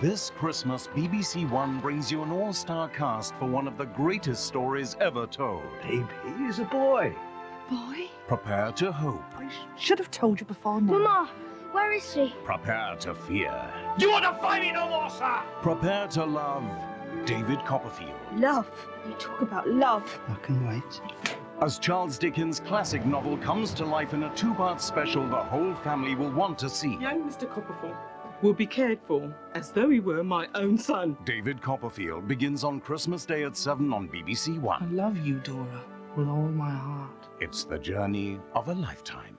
This Christmas, BBC One brings you an all-star cast for one of the greatest stories ever told. Baby is a boy. Boy? Prepare to hope. I sh- should have told you before now. Mama, where is she? Prepare to fear. You want to fight me no more, sir? Prepare to love David Copperfield. Love. You talk about love. I can wait. As Charles Dickens' classic novel comes to life in a two-part special the whole family will want to see. Young Mr. Copperfield will be cared for as though he were my own son. David Copperfield begins on Christmas Day at 7 on BBC One. I love you, Dora, with all my heart. It's the journey of a lifetime.